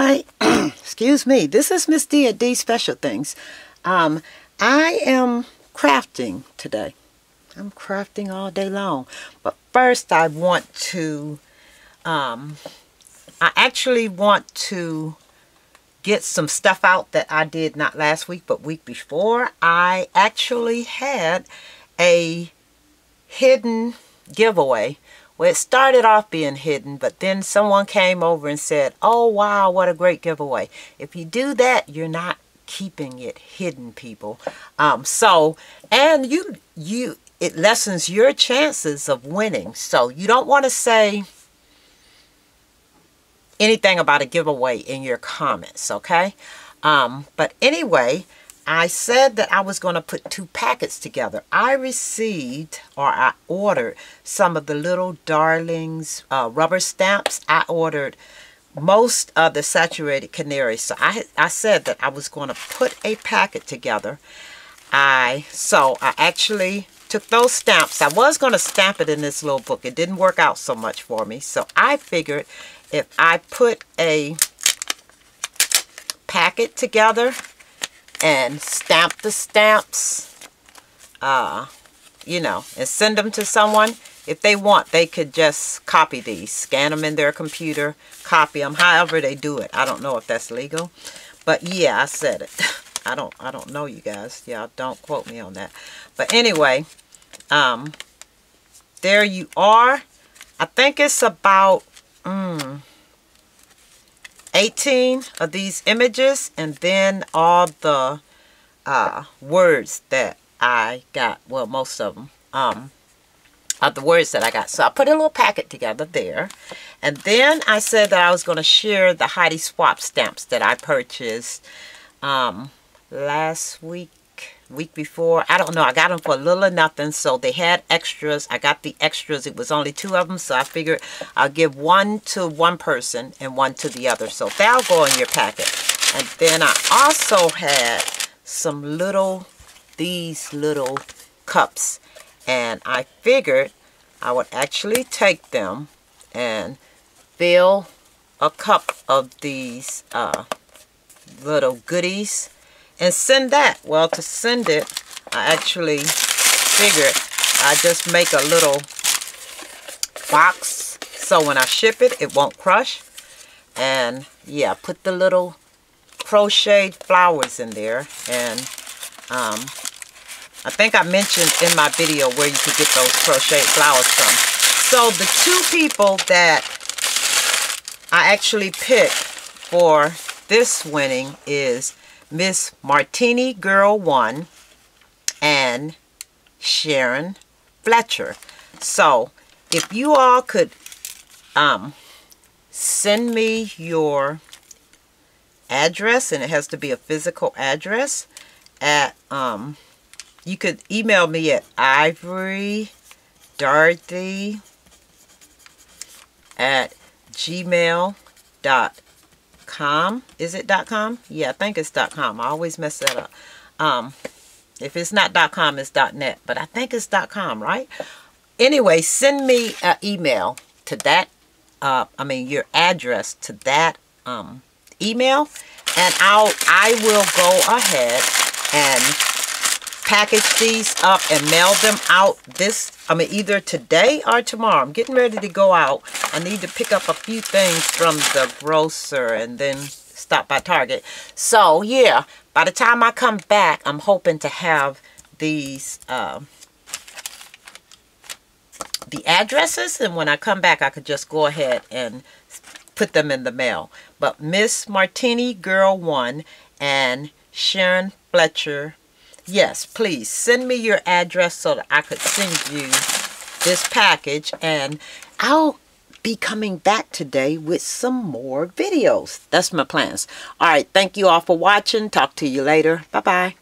Hi, excuse me. This is Miss D at D Special Things. Um, I am crafting today. I'm crafting all day long. But first I want to, um, I actually want to get some stuff out that I did not last week but week before. I actually had a hidden giveaway well, it started off being hidden, but then someone came over and said, oh, wow, what a great giveaway. If you do that, you're not keeping it hidden, people. Um, so, and you, you, it lessens your chances of winning. So you don't want to say anything about a giveaway in your comments, okay? Um, but anyway, I said that I was going to put two packets together. I received or I ordered some of the little darlings uh, rubber stamps. I ordered most of the saturated canaries. So I, I said that I was going to put a packet together. I So I actually took those stamps. I was going to stamp it in this little book. It didn't work out so much for me. So I figured if I put a packet together and stamp the stamps, uh, you know, and send them to someone. If they want, they could just copy these, scan them in their computer, copy them, however they do it. I don't know if that's legal, but yeah, I said it. I don't, I don't know you guys. Y'all don't quote me on that. But anyway, um, there you are. I think it's about, mm, 18 of these images and then all the uh, words that I got, well, most of them, um, the words that I got. So I put a little packet together there. And then I said that I was going to share the Heidi Swapp stamps that I purchased um, last week week before. I don't know. I got them for a little or nothing. So they had extras. I got the extras. It was only two of them. So I figured I'll give one to one person and one to the other. So that'll go in your packet. And then I also had some little, these little cups. And I figured I would actually take them and fill a cup of these uh, little goodies and send that. Well, to send it, I actually figured I just make a little box so when I ship it, it won't crush. And yeah, put the little crocheted flowers in there. And um, I think I mentioned in my video where you could get those crocheted flowers from. So the two people that I actually picked for this winning is Miss Martini Girl 1 and Sharen Fletcher. So, if you all could um, send me your address, and it has to be a physical address, at, um, you could email me at ivory dorothy at gmail.com com. Is it com? Yeah, I think it's com. I always mess that up. Um, if it's not com, it's net. But I think it's com, right? Anyway, send me an email to that. Uh, I mean, your address to that um, email, and I'll I will go ahead and package these up and mail them out this, I mean, either today or tomorrow. I'm getting ready to go out. I need to pick up a few things from the grocer and then stop by Target. So, yeah, by the time I come back, I'm hoping to have these, uh, the addresses. And when I come back, I could just go ahead and put them in the mail. But Miss Martini Girl 1 and Sharen Fletcher yes, please send me your address so that I could send you this package and I'll be coming back today with some more videos. That's my plans. All right, thank you all for watching. Talk to you later. Bye-bye.